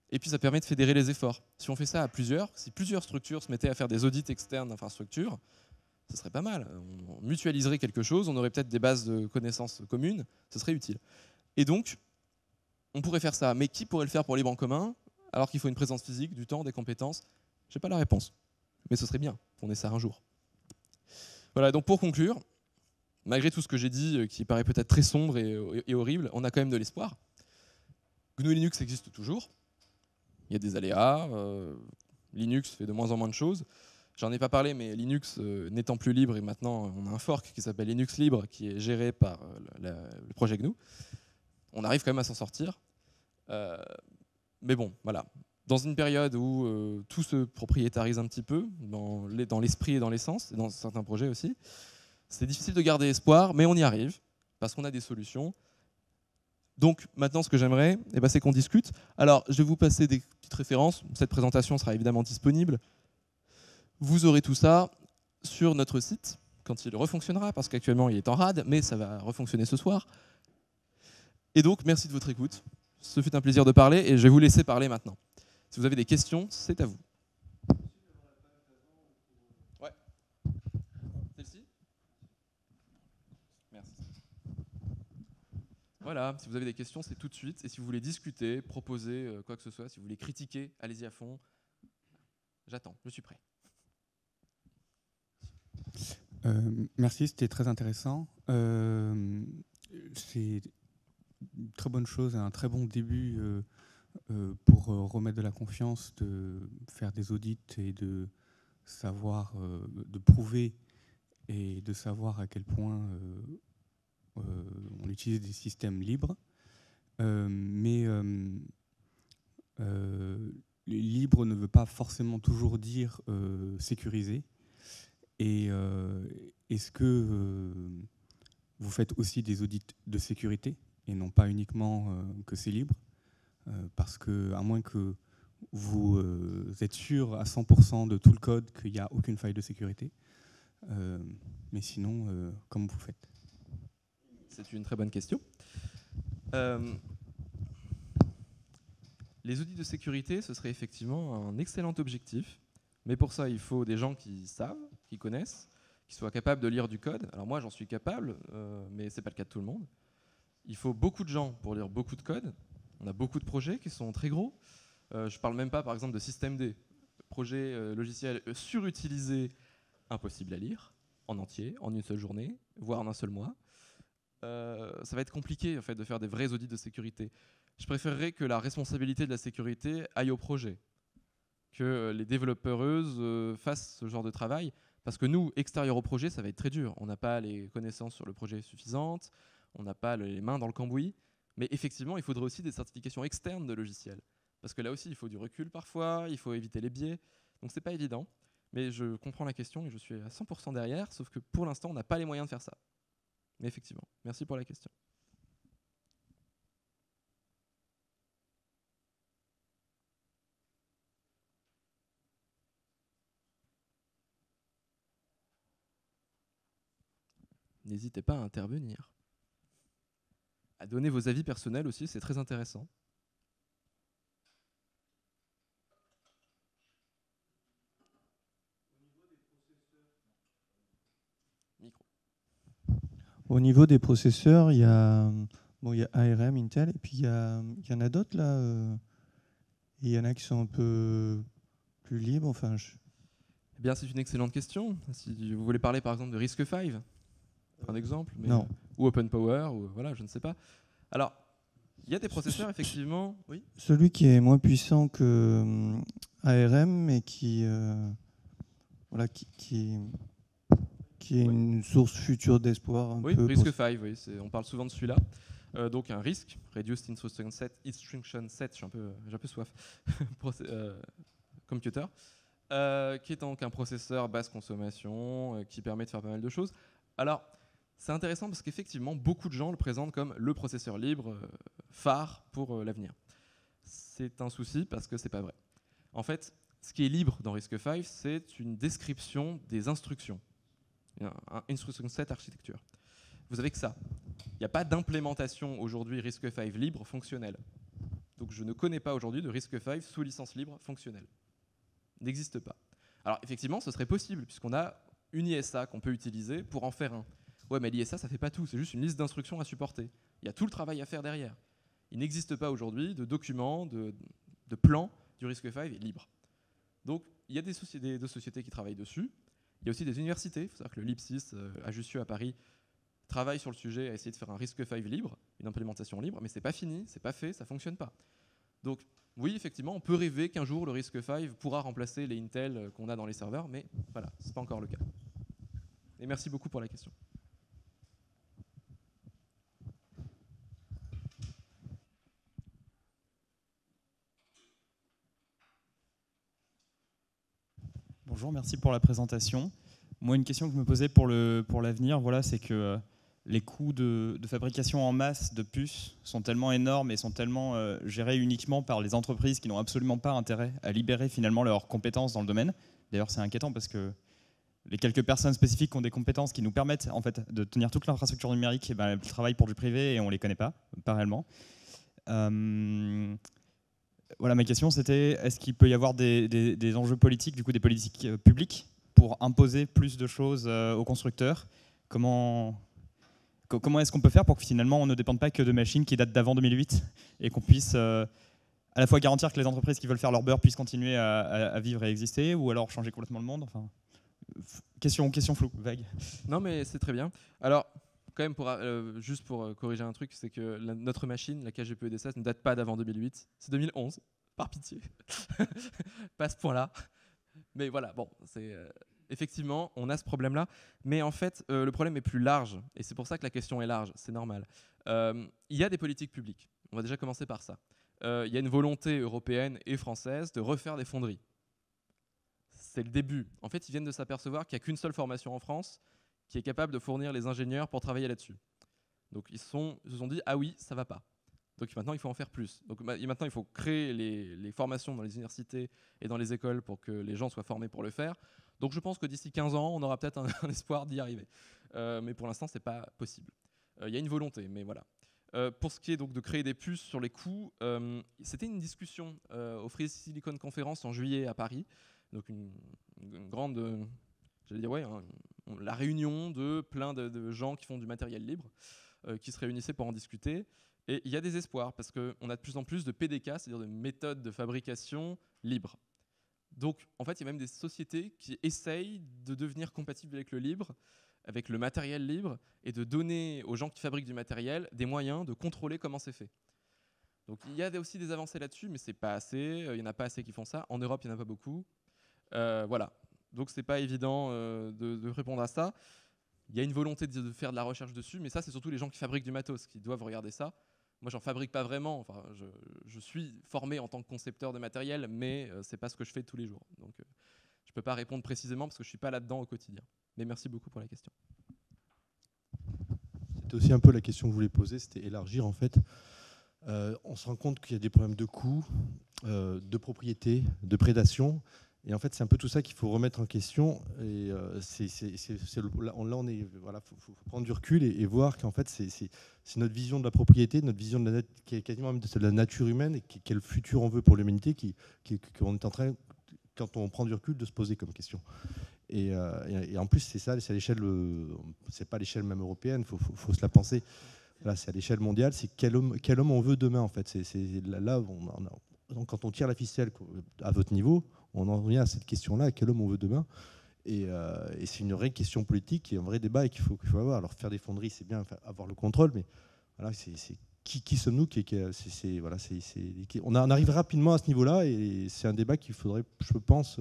Et puis ça permet de fédérer les efforts. Si on fait ça à plusieurs, si plusieurs structures se mettaient à faire des audits externes d'infrastructures, ce serait pas mal. On mutualiserait quelque chose, on aurait peut-être des bases de connaissances communes, ce serait utile. Et donc, on pourrait faire ça. Mais qui pourrait le faire pour libre en commun alors qu'il faut une présence physique, du temps, des compétences? Je n'ai pas la réponse. Mais ce serait bien qu'on ait ça un jour. Voilà, donc pour conclure, malgré tout ce que j'ai dit, euh, qui paraît peut-être très sombre et, horrible, on a quand même de l'espoir. GNU Linux existe toujours. Il y a des aléas. Euh, Linux fait de moins en moins de choses. J'en ai pas parlé, mais Linux euh, n'étant plus libre, et maintenant on a un fork qui s'appelle Linux Libre, qui est géré par le projet GNU. On arrive quand même à s'en sortir. mais bon, voilà. Dans une période où tout se propriétarise un petit peu, dans l'esprit et dans l'essence, et dans certains projets aussi, c'est difficile de garder espoir, mais on y arrive, parce qu'on a des solutions. Donc maintenant, ce que j'aimerais, eh ben, c'est qu'on discute. Alors, je vais vous passer des petites références. Cette présentation sera évidemment disponible. Vous aurez tout ça sur notre site, quand il refonctionnera, parce qu'actuellement, il est en rade, mais ça va refonctionner ce soir. Et donc, merci de votre écoute. Ce fut un plaisir de parler, et je vais vous laisser parler maintenant. Si vous avez des questions, c'est à vous. Voilà, si vous avez des questions, c'est tout de suite. Et si vous voulez discuter, proposer euh, quoi que ce soit, si vous voulez critiquer, allez-y à fond. J'attends, je suis prêt. Euh, merci, c'était très intéressant. Euh, c'est une très bonne chose, un très bon début pour remettre de la confiance, de faire des audits et de savoir, de prouver et de savoir à quel point euh, on utilise des systèmes libres, euh, mais euh, libre ne veut pas forcément toujours dire sécurisé. Et est-ce que vous faites aussi des audits de sécurité et non pas uniquement que c'est libre? Parce que, à moins que vous êtes sûr à 100% de tout le code qu'il n'y a aucune faille de sécurité. mais sinon, comment vous faites? C'est une très bonne question. Euh, les audits de sécurité, ce serait effectivement un excellent objectif, mais pour ça, il faut des gens qui savent, qui connaissent, qui soient capables de lire du code. Alors moi, j'en suis capable, euh, mais ce n'est pas le cas de tout le monde. Il faut beaucoup de gens pour lire beaucoup de code. On a beaucoup de projets qui sont très gros. Euh, je ne parle même pas, par exemple, de système D, projet logiciel surutilisé, impossible à lire, en entier, en une seule journée, voire en un seul mois. Euh, ça va être compliqué en fait, de faire des vrais audits de sécurité. Je préférerais que la responsabilité de la sécurité aille au projet, que les développeuses euh, fassent ce genre de travail, parce que nous, extérieurs au projet, ça va être très dur. On n'a pas les connaissances sur le projet suffisantes, on n'a pas les mains dans le cambouis, mais effectivement, il faudrait aussi des certifications externes de logiciels, parce que là aussi, il faut du recul parfois, il faut éviter les biais, donc c'est pas évident. Mais je comprends la question et je suis à 100% derrière, sauf que pour l'instant, on n'a pas les moyens de faire ça. Mais effectivement, merci pour la question. N'hésitez pas à intervenir. À donner vos avis personnels aussi, c'est très intéressant. Au niveau des processeurs, il y a, bon, il y a ARM, Intel, et puis il y, y en a d'autres là. Euh, il y en a qui sont un peu plus libres. Enfin, eh bien, c'est une excellente question. Si vous voulez parler par exemple de RISC-V, un exemple, non. Ou Open Power, ou voilà, je ne sais pas. Alors, il y a des processeurs effectivement. Oui. Celui qui est moins puissant que ARM, mais qui, euh, voilà, qui, qui, qui est une source future d'espoir. Oui, risque 5, oui, on parle souvent de celui-là. Euh, donc un risque, Reduced Instruction Set, Instruction Set, j'ai un peu, un peu soif, euh, computer, euh, qui est donc un processeur basse consommation, qui permet de faire pas mal de choses. Alors, c'est intéressant parce qu'effectivement, beaucoup de gens le présentent comme le processeur libre phare pour l'avenir. C'est un souci parce que c'est pas vrai. En fait, ce qui est libre dans RISC-V, c'est une description des instructions instruction set architecture. Vous avez que ça. Il n'y a pas d'implémentation aujourd'hui RISC-V libre fonctionnelle. Donc je ne connais pas aujourd'hui de RISC-V sous licence libre fonctionnelle. N'existe pas. Alors effectivement, ce serait possible, puisqu'on a une ISA qu'on peut utiliser pour en faire un. Ouais, mais l'ISA, ça ne fait pas tout, c'est juste une liste d'instructions à supporter. Il y a tout le travail à faire derrière. Il n'existe pas aujourd'hui de documents, de, de plans du RISC-V libre. Donc il y a des sociétés, qui travaillent dessus. Il y a aussi des universités. Il faut savoir que le LIPSIS euh, à Jussieu à Paris travaille sur le sujet à essayer de faire un risque 5 libre, une implémentation libre, mais c'est pas fini, c'est pas fait, ça fonctionne pas. Donc oui, effectivement, on peut rêver qu'un jour le risque 5 pourra remplacer les Intel qu'on a dans les serveurs, mais voilà, c'est pas encore le cas. Et merci beaucoup pour la question. Bonjour, merci pour la présentation. Moi, une question que je me posais pour l'avenir, pour voilà, c'est que euh, les coûts de, fabrication en masse de puces sont tellement énormes et sont tellement euh, gérés uniquement par les entreprises qui n'ont absolument pas intérêt à libérer finalement leurs compétences dans le domaine. D'ailleurs, c'est inquiétant parce que les quelques personnes spécifiques qui ont des compétences qui nous permettent en fait de tenir toute l'infrastructure numérique, eh ben, elles travaillent pour du privé et on ne les connaît pas, pas réellement. Euh, voilà, ma question c'était est-ce qu'il peut y avoir des, enjeux politiques, du coup des politiques euh, publiques, pour imposer plus de choses euh, aux constructeurs? Comment, comment est-ce qu'on peut faire pour que finalement on ne dépende pas que de machines qui datent d'avant 2008 et qu'on puisse euh, à la fois garantir que les entreprises qui veulent faire leur beurre puissent continuer à, vivre et exister, ou alors changer complètement le monde? Enfin, question, question floue, vague. Non mais c'est très bien. Alors euh, juste pour euh, corriger un truc, c'est que notre machine, la KGPE DSS, ne date pas d'avant 2008, c'est 2011, par pitié. pas ce point-là. Mais voilà, bon, c'est euh, effectivement, on a ce problème-là. Mais en fait, le problème est plus large, et c'est pour ça que la question est large, c'est normal. Il y a des politiques publiques, on va déjà commencer par ça. Il y a une volonté européenne et française de refaire des fonderies. C'est le début. En fait, ils viennent de s'apercevoir qu'il n'y a qu'une seule formation en France, qui est capable de fournir les ingénieurs pour travailler là-dessus. Donc ils, se sont dit, ah oui, ça va pas. Donc maintenant, il faut en faire plus. Donc maintenant, il faut créer les, formations dans les universités et dans les écoles pour que les gens soient formés pour le faire. Donc je pense que d'ici 15 ans, on aura peut-être un, espoir d'y arriver. Euh, mais pour l'instant, ce n'est pas possible. Euh, il y a une volonté, mais voilà. Euh, pour ce qui est donc de créer des puces sur les coûts, c'était une discussion au Free Silicon Conference en juillet à Paris. Donc une grande, ouais, la réunion de plein de, gens qui font du matériel libre, euh, qui se réunissaient pour en discuter. Et il y a des espoirs, parce qu'on a de plus en plus de PDK, c'est-à-dire de méthodes de fabrication libres. Donc, en fait, il y a même des sociétés qui essayent de devenir compatibles avec le libre, avec le matériel libre, et de donner aux gens qui fabriquent du matériel des moyens de contrôler comment c'est fait. Donc, il y a aussi des avancées là-dessus, mais c'est pas assez. Il n'y en a pas assez qui font ça. En Europe, il n'y en a pas beaucoup. Euh, voilà. Donc c'est pas évident euh, de, répondre à ça. Il y a une volonté de, faire de la recherche dessus, mais ça c'est surtout les gens qui fabriquent du matos qui doivent regarder ça. Moi j'en fabrique pas vraiment, enfin je, suis formé en tant que concepteur de matériel, mais euh, c'est pas ce que je fais tous les jours. Donc euh, je peux pas répondre précisément parce que je suis pas là-dedans au quotidien. Mais merci beaucoup pour la question. C'était aussi un peu la question que je voulais poser, c'était élargir en fait. on se rend compte qu'il y a des problèmes de coûts, de propriété, de prédation. Et en fait, c'est un peu tout ça qu'il faut remettre en question. Et euh, là, on est, voilà, faut, prendre du recul et, voir qu'en fait, c'est, notre vision de la propriété, notre vision de la, qui est quasiment de la nature humaine et quel futur on veut pour l'humanité, qu'on est en train, quand on prend du recul, de se poser comme question. Et, euh, en plus, c'est ça, c'est à l'échelle, c'est pas à l'échelle même européenne, faut, faut, se la penser. Là, c'est à l'échelle mondiale, c'est quel homme, quel homme on veut demain en fait. C'est, là, on, quand on tire la ficelle à votre niveau, on en revient à cette question-là, quel homme on veut demain euh, et, c'est une vraie question politique et un vrai débat qu'il faut, faut avoir. Alors faire des fonderies, c'est bien, avoir le contrôle, mais voilà, c'est, qui, sommes-nous on, arrive rapidement à ce niveau-là et c'est un débat qu'il faudrait, je pense,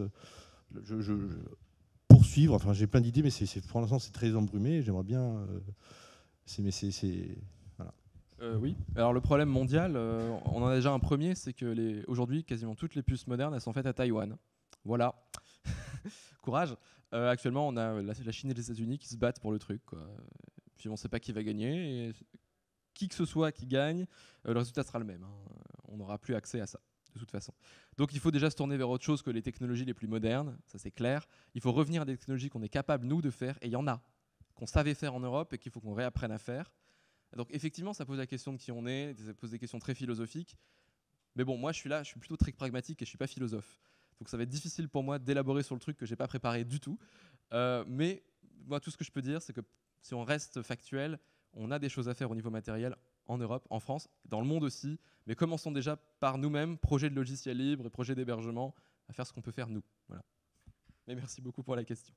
je, poursuivre. Enfin, j'ai plein d'idées, mais pour l'instant, c'est très embrumé. J'aimerais bien. Euh. Euh, oui. Alors le problème mondial, euh, on en a déjà un premier, c'est que aujourd'hui, quasiment toutes les puces modernes, elles sont faites à Taïwan. Voilà. Courage. Euh, actuellement, on a la, Chine et les États-Unis qui se battent pour le truc. Puis on ne sait pas qui va gagner. Qui que ce soit qui gagne, le résultat sera le même. Hein. On n'aura plus accès à ça, de toute façon. Donc il faut déjà se tourner vers autre chose que les technologies les plus modernes, ça c'est clair. Il faut revenir à des technologies qu'on est capable, nous, de faire, et il y en a, qu'on savait faire en Europe et qu'il faut qu'on réapprenne à faire. Donc effectivement, ça pose la question de qui on est, ça pose des questions très philosophiques. Mais bon, moi je suis là, je suis plutôt très pragmatique et je suis pas philosophe. Donc ça va être difficile pour moi d'élaborer sur le truc que j'ai pas préparé du tout. Euh, mais moi, tout ce que je peux dire, c'est que si on reste factuel, on a des choses à faire au niveau matériel en Europe, en France, dans le monde aussi. Mais commençons déjà par nous-mêmes, projet de logiciel libre et projet d'hébergement, à faire ce qu'on peut faire nous. Voilà. Mais merci beaucoup pour la question.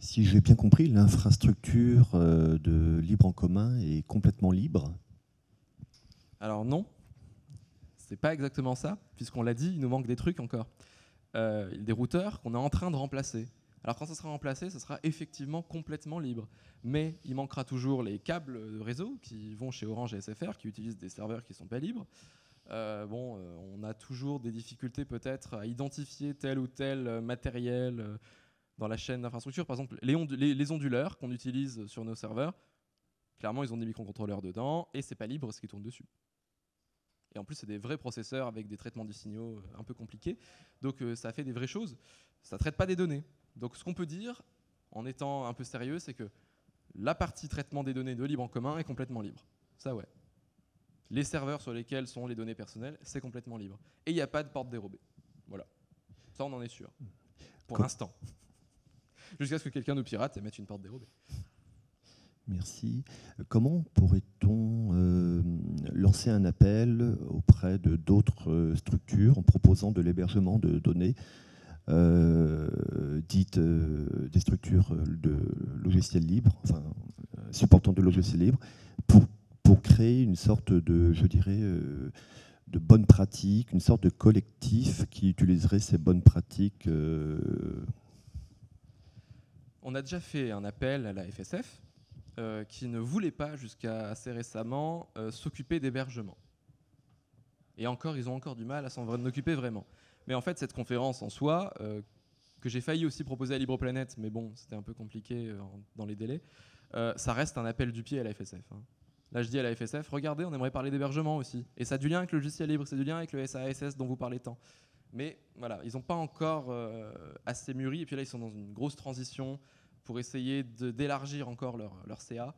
Si j'ai bien compris, l'infrastructure euh, de libre en commun est complètement libre. Alors non, c'est pas exactement ça, puisqu'on l'a dit, il nous manque des trucs encore. Euh, des routeurs qu'on est en train de remplacer. Alors quand ça sera remplacé, ça sera effectivement complètement libre. Mais il manquera toujours les câbles de réseau qui vont chez Orange et SFR, qui utilisent des serveurs qui ne sont pas libres. Euh, bon, on a toujours des difficultés peut-être à identifier tel ou tel matériel dans la chaîne d'infrastructure. Par exemple, les, ondu- les- les onduleurs qu'on utilise sur nos serveurs, clairement, ils ont des microcontrôleurs dedans et c'est pas libre ce qui tourne dessus. Et en plus, c'est des vrais processeurs avec des traitements de signaux euh, un peu compliqués. Donc, euh, ça fait des vraies choses. Ça ne traite pas des données. Donc, ce qu'on peut dire, en étant un peu sérieux, c'est que la partie traitement des données de libre en commun est complètement libre. Ça, ouais. Les serveurs sur lesquels sont les données personnelles, c'est complètement libre. Et il n'y a pas de porte dérobée. Voilà. Ça, on en est sûr. Pour l'instant. Jusqu'à ce que quelqu'un nous pirate et mette une porte dérobée. Merci. Comment pourrait-on euh, lancer un appel auprès de d'autres euh, structures en proposant de l'hébergement de données euh, dites des structures de logiciels libres, enfin supportant de logiciels libres, pour, créer une sorte de, je dirais, de bonnes pratiques, une sorte de collectif qui utiliserait ces bonnes pratiques On a déjà fait un appel à la FSF euh, qui ne voulait pas, jusqu'à assez récemment, euh, s'occuper d'hébergement. Et encore, ils ont encore du mal à s'en occuper vraiment. Mais en fait, cette conférence en soi, euh, que j'ai failli aussi proposer à LibrePlanet, mais bon, c'était un peu compliqué dans les délais, ça reste un appel du pied à la FSF. hein. Là, je dis à la FSF, regardez, on aimerait parler d'hébergement aussi. Et ça a du lien avec le logiciel libre, c'est du lien avec le SASS dont vous parlez tant. Mais voilà, ils n'ont pas encore assez mûri. Et puis là, ils sont dans une grosse transition pour essayer d'élargir encore leur, leur CA.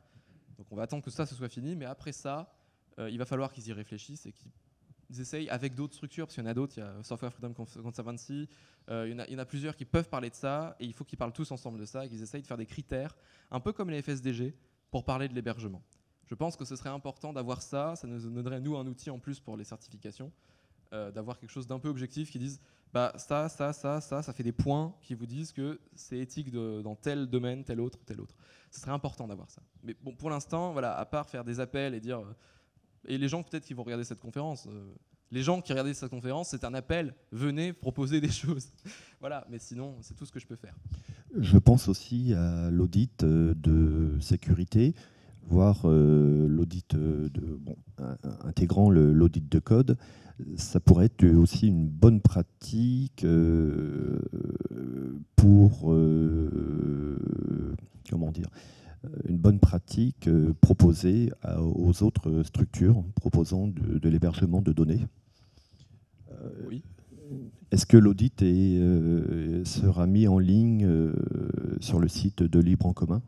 Donc on va attendre que ça se soit fini. Mais après ça, euh, il va falloir qu'ils y réfléchissent et qu'ils essayent avec d'autres structures, parce qu'il y en a d'autres, il y a Software Freedom Conservancy, euh, il, y en a, il y en a plusieurs qui peuvent parler de ça, et il faut qu'ils parlent tous ensemble de ça, et qu'ils essayent de faire des critères, un peu comme les FSDG, pour parler de l'hébergement. Je pense que ce serait important d'avoir ça, ça nous donnerait nous un outil en plus pour les certifications, euh, d'avoir quelque chose d'un peu objectif qui dise bah ça, ça, ça, ça, ça fait des points qui vous disent que c'est éthique dans tel domaine, tel autre, tel autre. Ce serait important d'avoir ça. Mais bon, pour l'instant, voilà, à part faire des appels et dire, euh, et les gens peut-être qui vont regarder cette conférence, euh, les gens qui regardaient cette conférence, c'est un appel, venez proposer des choses. voilà, mais sinon, c'est tout ce que je peux faire. Je pense aussi à l'audit euh, de sécurité, voire euh, l'audit euh, de bon, intégrant l'audit de code. Ça pourrait être aussi une bonne pratique euh, pour comment dire une bonne pratique proposée aux autres structures proposant de, de l'hébergement de données. Oui. Est-ce que l'audit sera mis en ligne sur le site de Libre en commun?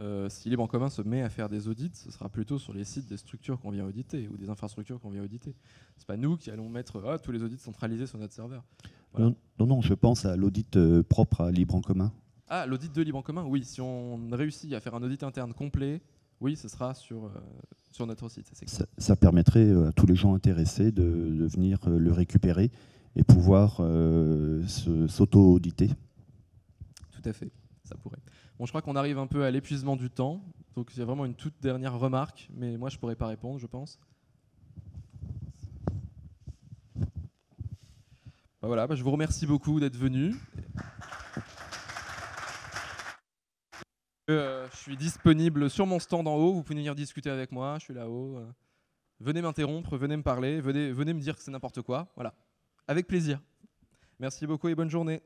Euh, si Libre en commun se met à faire des audits, ce sera plutôt sur les sites des structures qu'on vient auditer ou des infrastructures qu'on vient auditer. C'est pas nous qui allons mettre ah, tous les audits centralisés sur notre serveur. Voilà. non, non, non, je pense à l'audit euh, propre à Libre en commun. Ah, l'audit de Libre en commun, oui. Si on réussit à faire un audit interne complet, oui, ce sera sur, euh, sur notre site. ça, permettrait à tous les gens intéressés de, de venir le récupérer et pouvoir s'auto-auditer. Tout à fait, ça pourrait. Je crois qu'on arrive un peu à l'épuisement du temps, donc il y a vraiment une toute dernière remarque, mais moi je pourrais pas répondre, je pense. Bah voilà, bah je vous remercie beaucoup d'être venu. Euh, je suis disponible sur mon stand en haut, vous pouvez venir discuter avec moi, je suis là-haut. euh. Venez m'interrompre, venez me parler, venez, venez me dire que c'est n'importe quoi, voilà. Avec plaisir. Merci beaucoup et bonne journée.